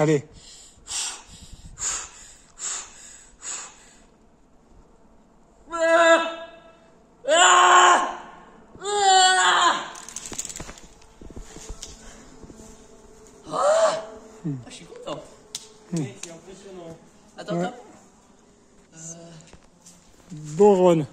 Allez. Ah, je suis content. Hmm. C'est impressionnant. Attends, attends. Euh. Boron.